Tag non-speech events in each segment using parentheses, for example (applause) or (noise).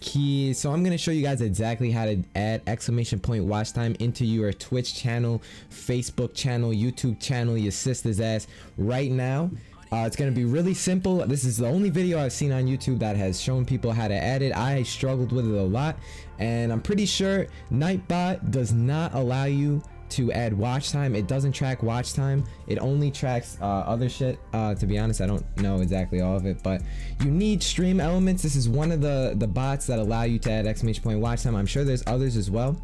Kids? So I'm gonna show you guys exactly how to add exclamation point watch time into your Twitch channel, Facebook channel, YouTube channel, your sister's ass right now. Uh, it's gonna be really simple. This is the only video I've seen on YouTube that has shown people how to add it. I struggled with it a lot, and I'm pretty sure Nightbot does not allow you to add watch time. It doesn't track watch time. It only tracks uh, other shit. Uh, to be honest, I don't know exactly all of it, but you need stream elements. This is one of the, the bots that allow you to add exclamation point watch time. I'm sure there's others as well.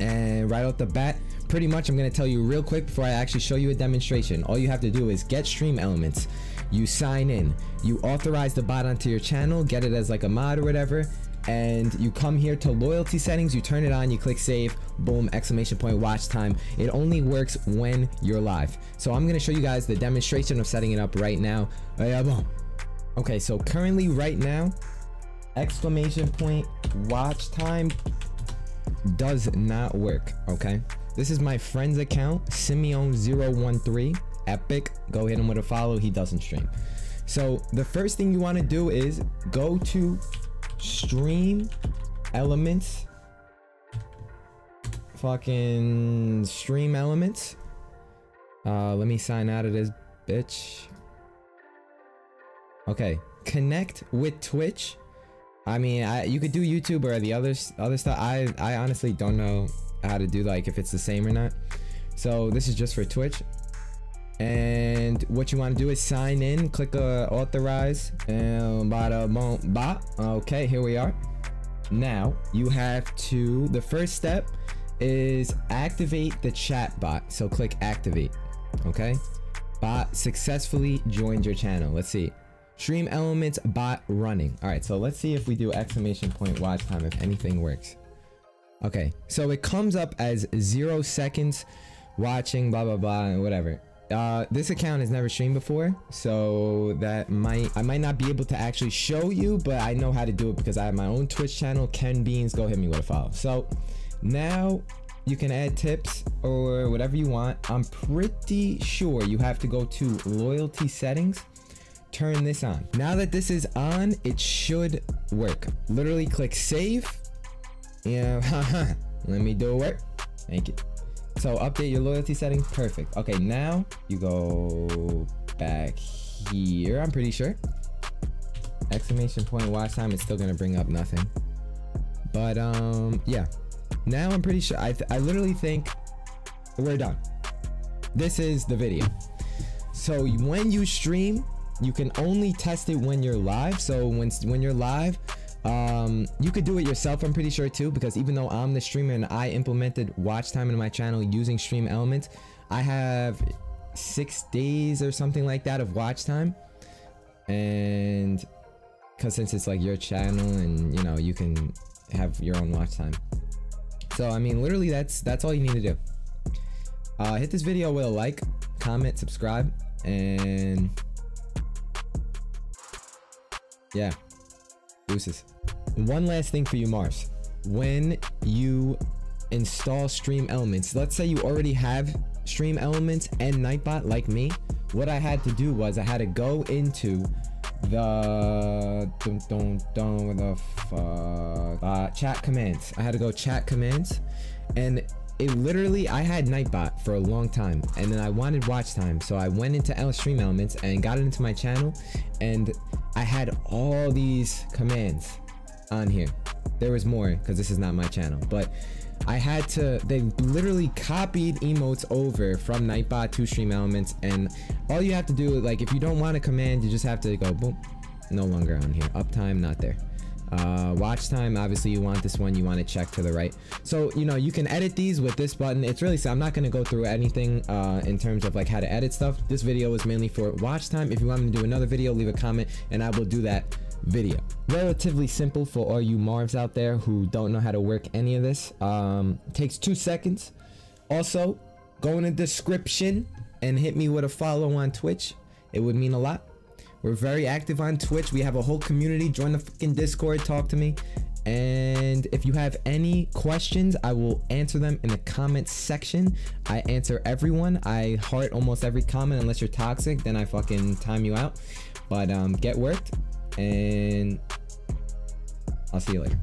And right off the bat, pretty much I'm going to tell you real quick before I actually show you a demonstration. All you have to do is get stream elements. You sign in. You authorize the bot onto your channel, get it as like a mod or whatever and you come here to loyalty settings you turn it on you click save boom exclamation point watch time. It only works when you're live. So i'm to show you guys the demonstration of setting it up right now. Oh, okay so currently right now exclamation point watch time does not work okay? This is my friend's account simeon013 epic. Go hit him with a follow he doesn't stream. So the first thing you want to do is go to stream elements. Fucking stream elements. Uh let me sign out of this bitch. Okay connect with twitch. I mean I, you could do youtube or the other other stuff. I i honestly don't know how to do like if it's the same or not. So this is just for twitch and what you want to do is sign in click uh, authorize and bada boom ba. Okay here we are. Now you have to the first step is activate the chat bot. So click activate okay? Bot successfully joined your channel. Let's see. Stream elements bot running. All right so let's see if we do exclamation point watch time if anything works. Okay so it comes up as zero seconds watching blah blah blah and whatever uh, this account has never streamed before, so that might I might not be able to actually show you, but I know how to do it because I have my own Twitch channel, Ken Beans. Go hit me with a follow. So now you can add tips or whatever you want. I'm pretty sure you have to go to loyalty settings turn this on. Now that this is on, it should work. Literally click save. Yeah, (laughs) let me do it. Thank you. So update your loyalty settings. Perfect. Okay, now you go back here. I'm pretty sure. Exclamation point watch time is still gonna bring up nothing. But um, yeah. Now I'm pretty sure. I I literally think we're done. This is the video. So when you stream, you can only test it when you're live. So when when you're live, um, you could do it yourself, I'm pretty sure too, because even though I'm the streamer and I implemented watch time in my channel using stream elements, I have six days or something like that of watch time. And because since it's like your channel and you know, you can have your own watch time. So, I mean, literally that's, that's all you need to do. Uh, hit this video with a like, comment, subscribe, and yeah, deuces. One last thing for you, Mars. When you install Stream Elements, let's say you already have Stream Elements and Nightbot like me, what I had to do was I had to go into the don't don't don't the fuck uh, chat commands. I had to go chat commands, and it literally I had Nightbot for a long time, and then I wanted watch time, so I went into L Stream Elements and got it into my channel, and I had all these commands on here. There was more because this is not my channel, but I had to, they literally copied emotes over from Nightbot to Stream Elements and all you have to do, like if you don't want a command, you just have to go boom, no longer on here. Uptime, not there. Uh, watch time, obviously you want this one, you want to check to the right. So, you know, you can edit these with this button. It's really, I'm not going to go through anything uh, in terms of like how to edit stuff. This video was mainly for watch time. If you want me to do another video, leave a comment and I will do that video. Relatively simple for all you Marvs out there who don't know how to work any of this. Um, takes two seconds. Also, go in the description and hit me with a follow on Twitch. It would mean a lot. We're very active on Twitch. We have a whole community. Join the fucking Discord. Talk to me. And if you have any questions, I will answer them in the comments section. I answer everyone. I heart almost every comment unless you're toxic. Then I fucking time you out. But um, get worked and I'll see you later.